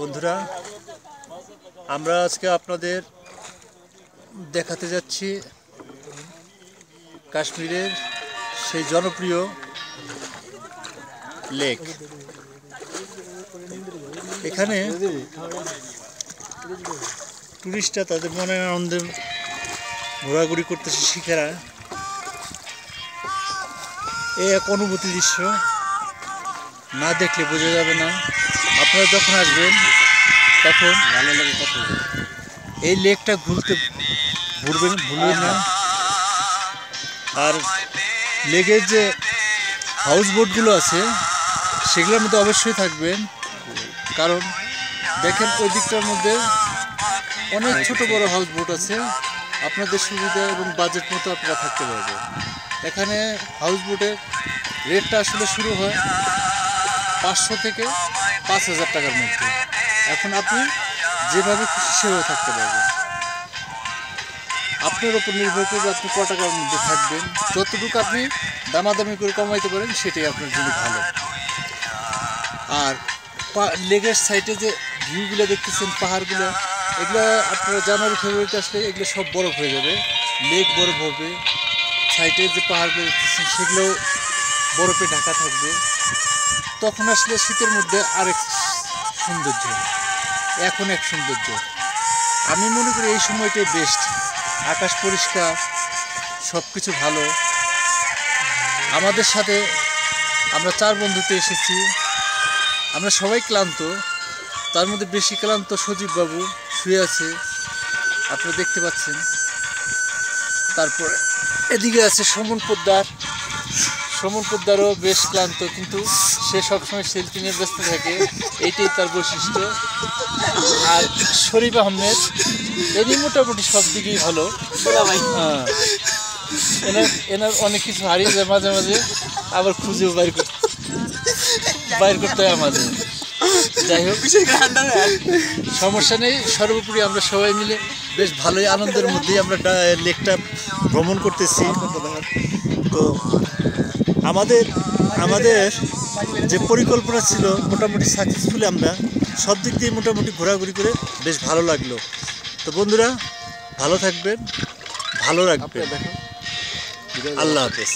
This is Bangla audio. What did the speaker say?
বন্ধুরা, আমরা আজকে আপনাদের দেখাতে যাচ্ছি কাশ্মীরের সেই জনপ্রিয় লেক। এখানে টুরিস্টরা তাদের মনে আনন্দে ঘোরাঘুরি করতেছে শিখেরা। এই এক অনুভূতি দৃশ্য। না দেখলে বোঝা যাবে না। আপনারা যখন আসবেন, তখন ভালো লাগে কত এই লেকটা ঘুরতে ঘুরবেন, ভুলবেন না। আর লেকের যে হাউস বোটগুলো আছে, সেগুলোর মধ্যে অবশ্যই থাকবেন। কারণ দেখেন ওই দিকটার মধ্যে অনেক ছোট বড় হাউস বোট আছে। আপনাদের সুবিধা এবং বাজেট মতো আপনারা থাকতে পারবেন। এখানে হাউস বোটের রেটটা আসলে শুরু হয় পাঁচশো থেকে পাঁচ হাজার টাকার মধ্যে। এখন আপনি যেভাবে খুশি সেভাবে থাকতে পারবেন। আপনার উপর নির্ভর করবে আপনি ক টাকার মধ্যে থাকবেন। যতটুকু আপনি দামাদামি করে কমাইতে পারেন, সেটাই আপনার জন্য ভালো। আর লেগের সাইডে যে ভিউগুলো দেখতেছেন, পাহাড়গুলো, এগুলো আপনারা জানুয়ারি, ফেব্রুয়ারিতে আসলে এগুলো সব বরফ হয়ে যাবে। লেক বরফ হবে। সাইডে যে পাহাড়গুলো দেখতেছেন, সেগুলো বরফে ঢাকা থাকবে। তখন আসলে শীতের মধ্যে আরেক সৌন্দর্য। এখন এক সৌন্দর্য। আমি মনে করি এই সময়টাই বেস্ট আকাশ পরিষ্কার সব কিছু ভালো। আমাদের সাথে আমরা চার বন্ধুতে এসেছি। আমরা সবাই ক্লান্ত। তার মধ্যে বেশি ক্লান্ত সজীব বাবু শুয়ে আছে। আপনারা দেখতে পাচ্ছেন। তারপরে এদিকে আছে সমন পোদ্দার। সমন পোদ্দারও বেশ ক্লান্ত, কিন্তু সে সবসময় সেলফি নিয়ে ব্যস্ত থাকে। এইটাই তার বৈশিষ্ট্য। আর শরীফ আহমেদ, এরই মোটামুটি সব দিকেই ভালো। হ্যাঁ। এনার এনার অনেক কিছু হারিয়ে যায় মাঝে মাঝে, আবার খুঁজেও বাইর করতে বাইর করতে হয় আমাদের। যাই হোক, সমস্যা নেই। সর্বোপরি আমরা সবাই মিলে বেশ ভালোই আনন্দের মধ্যেই আমরা লেকটা ভ্রমণ করতেছি। তো আমাদের আমাদের যে পরিকল্পনা ছিল মোটামুটি সাকসেসফুলি আমরা সব দিক দিয়ে মোটামুটি ঘোরাঘুরি করে বেশ ভালো লাগল। তো বন্ধুরা ভালো থাকবেন ভালো রাখবেন। আল্লাহ হাফেজ।